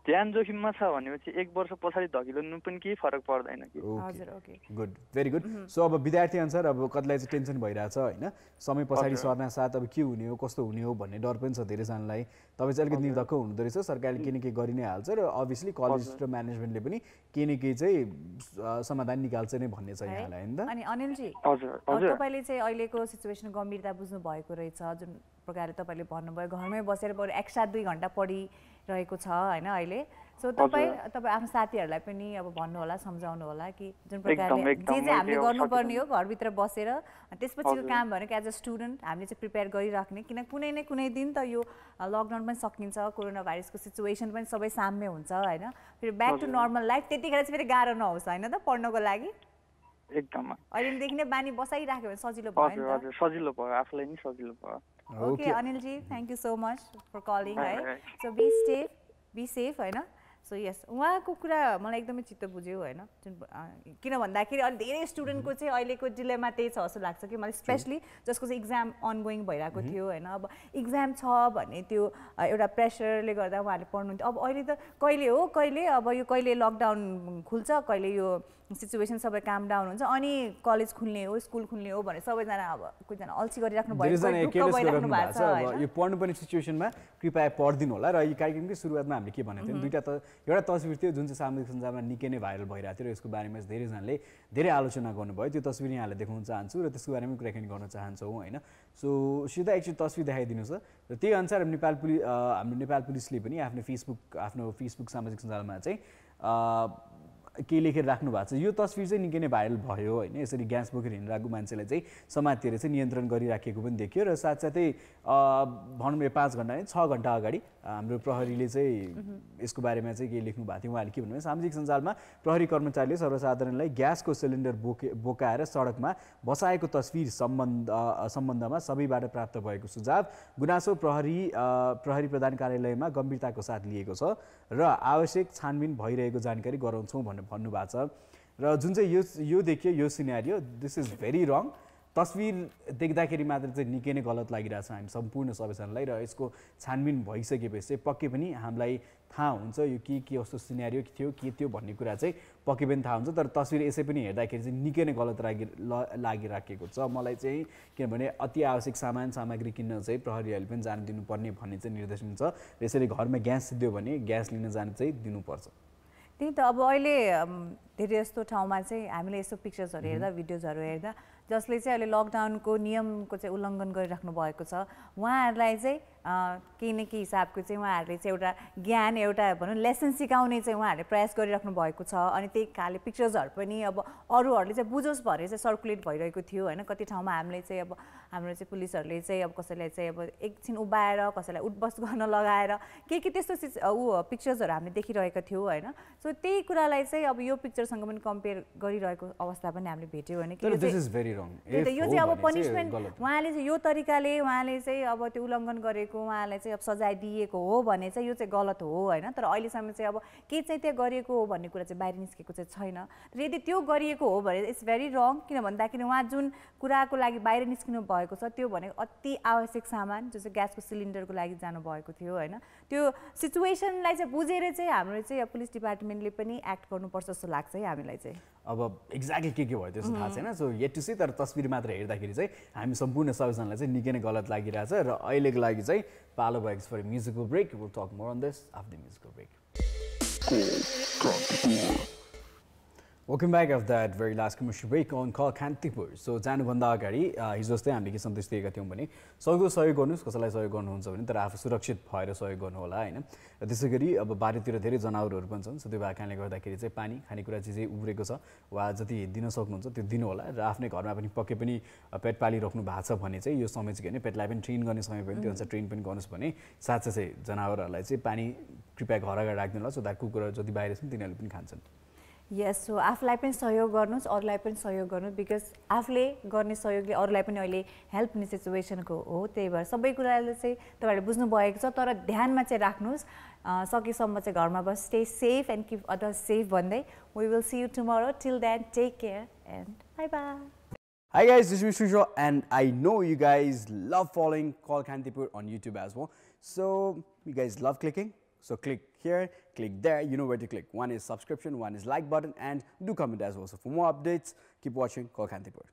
ध्यान जोखिममा छ भनेपछि एक वर्ष पछाडि धकिलो पनि केही फरक पर्दैन कि। ओके। हजुर okay. Good. Very good. So अब विद्यार्थी अनुसार अब कतिलाई चाहिँ टेन्सन भइरहेछ होइन? समय पछाडि हजुर। सर्ना साथ अब के हुने हो कस्तो हुने हो भन्ने डर पनि छ धेरैजनालाई। तपाईँ चाहिँ अलिकति निर्धक्क हुनुहुँदो रहेछ सरकारले केही न केही गरि नै हाल्छ र अभियसली कलेज र म्यानेजमेन्टले पनि केही न केही चाहिँ समाधान निकाल्छ नै भन्ने छ? यहाँलाई होइन त। अनि अनिलजी हजुर अब हजुर। तपाईँले चाहिँ अहिलेको सिचुएसन गम्भीरता बुझ्नु भएको रहेछ जुन प्रकारले तपाईँले भन्नुभयो घरमै बसेर बरु एक सात दुई घन्टा पढिरहेको छ होइन अहिले? सो तपाईँ तपाईँ आफ्नो साथीहरूलाई पनि अब भन्नु होला सम्झाउनु होला कि जुन प्रकारले जे चाहिँ हामीले गर्नुपर्ने हो घरभित्र बसेर त्यसपछिको। काम भनेको एज अ स्टुडेन्ट हामीले चाहिँ प्रिपेयर गरिराख्ने किन कुनै न कुनै दिन त यो लकडाउन पनि सकिन्छ कोरोना भाइरसको सिचुएसन पनि सबै साम्य हुन्छ होइन? फेरि ब्याक टु। नर्मल लाइफ त्यतिखेर चाहिँ फेरि गाह्रो नहोस् होइन त पढ्नको लागि? एकदम। अहिलेदेखि नै बानी बसाइराख्यो भने सजिलो भयो सजिलो भयो आफूलाई नि सजिलो भयो। Okay Anilji thank you so much for calling है. So be safe be safe होइन सो यस उहाँको कुरा मलाई एकदमै चित्त बुझ्यो होइन जुन किन भन्दाखेरि अहिले धेरै स्टुडेन्टको चाहिँ अहिलेको डिलेमा त्यही छ जस्तो लाग्छ कि मलाई स्पेसली जसको चाहिँ इक्जाम अनगोइङ भइरहेको थियो होइन अब इक्जाम छ भन्ने त्यो एउटा प्रेसरले गर्दा उहाँहरूले पढ्नुहुन्थ्यो। अब अहिले त कहिले हो? कहिले? अब यो कहिले लकडाउन खुल्छ? कहिले यो सिचुएसन सबै काम डाउन हुन्छ। अनि कलेज खुल्ने हो स्कुल खुल्ने हो भने सबैजना अब कोहीजना अल्छी गरिराख्नु भएको? यो पढ्नुपर्ने सिचुएसनमा कृपया पढिदिनु होला र यो कार्यक्रमकै सुरुवातमा हामीले के भनेको थियौँ दुइटा त एउटा तस्विर थियो जुन चाहिँ सामाजिक सञ्जालमा निकै नै भाइरल भइरहेको थियो र यसको बारेमा धेरैजनाले धेरै आलोचना गर्नुभयो। त्यो तस्विर यहाँलाई देखाउन चाहन्छु र त्यसको बारेमा कुराकानी गर्न चाहन्छौँ होइन। सो सिधा एकचोटि तस्विर देखाइदिनुहोस् र त्यही अनुसार नेपाल पुलिस हाम्रो नेपाल पुलिसले पनि आफ्नो फेसबुक आफ्नो फेसबुक सामाजिक सञ्जालमा चाहिँ केही लेखेर राख्नु भएको छ? यो तस्विर चाहिँ निकै नै भाइरल भयो होइन। यसरी ग्यास बोकेर हिँडिरहेको मान्छेलाई चाहिँ समातेर चाहिँ नियन्त्रण गरिराखेको पनि देखियो र साथसाथै भनौँ न यो पाँच घन्टा होइन छ घन्टा अगाडि हाम्रो प्रहरीले चाहिँ यसको बारेमा चाहिँ केही लेख्नु भएको थियो। उहाँले के भन्नुभयो? सामाजिक सञ्जालमा प्रहरी कर्मचारीले सर्वसाधारणलाई ग्यासको सिलिन्डर बोके बोकाएर सडकमा बसाएको तस्विर सम्बन्ध सम्बन्धमा सबैबाट प्राप्त भएको सुझाव गुनासो प्रहरी प्रहरी प्रधान कार्यालयमा गम्भीरताको साथ लिएको छ र आवश्यक छानबिन भइरहेको जानकारी गराउँछौँ भनेर भन्नुभएको छ। र जुन चाहिँ यो यो देखियो यो scenario this is very wrong तस्विर देख्दाखेरि मात्र चाहिँ निकै नै गलत लागिरहेछ हामी सम्पूर्ण सबैजनालाई र यसको छानबिन भइसकेपछि चाहिँ पक्कै पनि हामीलाई थाहा हुन्छ यो के के कस्तो सिनेरियो थियो के थियो भन्ने कुरा चाहिँ पक्कै पनि थाहा हुन्छ। तर तस्विर यसै पनि हेर्दाखेरि चाहिँ निकै नै गलत लागि लागिराखेको छ। मलाई चाहिँ किनभने अति आवश्यक सामान सामग्री किन्न चाहिँ प्रहरीहरूले पनि जान दिनुपर्ने भन्ने चाहिँ निर्देशन छ। यसरी घरमा ग्यास सिद्धियो भने ग्यास लिन जान चाहिँ दिनुपर्छ। त्यही त अब अहिले धेरै जस्तो ठाउँमा चाहिँ हामीले यस्तो पिक्चर्सहरू हेर्दा भिडियोजहरू हेर्दा जसले चाहिँ अहिले लकडाउनको नियमको चाहिँ उल्लङ्घन गरिराख्नु भएको छ उहाँहरूलाई चाहिँ केही न केही हिसाबको चाहिँ उहाँहरूले चाहिँ एउटा ज्ञान एउटा भनौँ लेसन सिकाउने चाहिँ उहाँहरूले प्रयास गरिराख्नु भएको छ। अनि त्यही खाले पिक्चर्सहरू पनि अब अरूहरूले चाहिँ बुझोस् भनेर चाहिँ सर्कुलेट भइरहेको थियो होइन? कति ठाउँमा हामीले चाहिँ अब हाम्रो चाहिँ पुलिसहरूले चाहिँ अब कसैलाई चाहिँ अब एकछिन उभाएर कसैलाई उठबस गर्न लगाएर के के त्यस्तो चिज ऊ पिक्चर्सहरू हामीले देखिरहेका थियौँ होइन? सो त्यही कुरालाई चाहिँ अब यो पिक्चरसँग पनि कम्पेयर गरिरहेको अवस्था पनि हामीले भेट्यौँ भने यो चाहिँ अब पनिसमेन्ट उहाँले चाहिँ यो तरिकाले उहाँले चाहिँ अब त्यो उल्लङ्घन गरेको उहाँलाई चाहिँ अब सजाय दिएको हो भने चाहिँ यो चाहिँ गलत हो होइन? तर अहिलेसम्म चाहिँ अब के चाहिँ त्यहाँ गरिएको हो भन्ने कुरा चाहिँ बाहिर निस्केको चाहिँ छैन। र यदि त्यो गरिएको हो भने इट्स भेरी रङ किन भन्दाखेरि उहाँ जुन कुराको लागि बाहिर निस्किनु भएको छ त्यो भनेको अति आवश्यक सामान जो चाहिँ ग्यासको सिलिन्डरको लागि जानुभएको थियो होइन? त्यो सिचुएसनलाई चाहिँ बुझेर चाहिँ हाम्रो चाहिँ पुलिस डिपार्टमेन्टले पनि एक्ट गर्नुपर्छ जस्तो लाग्छ है हामीलाई चाहिँ। अब एक्ज्याक्टली के के भयो त्यसो थाहा छैन। सो येट टु सी तर तस्विर मात्र हेर्दाखेरि चाहिँ हामी सम्पूर्ण सबैजनालाई चाहिँ निकै नै गलत लागिरहेछ र अहिलेको लागि चाहिँ पालो भएको for musical break. Will talk more on this after musical break welcome back of that very last commercial break on call Kantipur so जानुभन्दा अगाडि हिजो जस्तै हामीले के सन्देश दिएका थियौँ भने सक्दो सहयोग गर्नुहोस् कसैलाई सहयोग गर्नुहुन्छ भने तर आफू सुरक्षित भएर सहयोग गर्नु होला होइन? र त्यसै गरी अब बारीतिर धेरै जनावरहरू पनि छन् सो त्यो भएको कारणले गर्दाखेरि चाहिँ पानी खानेकुरा चिज चाहिँ उब्रेको छ वा जति दिन सक्नुहुन्छ त्यो दिनु होला र आफ्नै घरमा पनि पक्कै पनि पेट पालिराख्नु भएको छ भने चाहिँ यो समय चाहिँ भने पेटलाई पनि ट्रेन गर्ने समय पनि त्यो अनुसार ट्रेन पनि गर्नुहोस् भने साथसाथै जनावरहरूलाई चाहिँ पानी कृपया घर अगाडि राखिदिनु होला सो द्याट कुकुरहरू जति बाहिर छन् तिनीहरूले पनि खान्छन्। यस सो आफूलाई पनि सहयोग गर्नुहोस् अरूलाई पनि सहयोग गर्नुहोस् बिकज आफूले गर्ने सहयोगले अरूलाई पनि अहिले हेल्प हुने सिचुएसनको हो त्यही भएर सबै कुराले चाहिँ तपाईँहरूले बुझ्नुभएको छ तर ध्यानमा चाहिँ राख्नुहोस् सकेसम्म चाहिँ घरमा बस stay safe and keep other safe भन्दै we will see you tomorrow till then take care and bye bye Hi guys, this is Srisho and I know you guys love following Call Kantipur on YouTube as well. So you guys love clicking. So click here, click there, you know where to click. One is subscription, one is like button and do comment as well. So for more updates, keep watching Call Kantipur.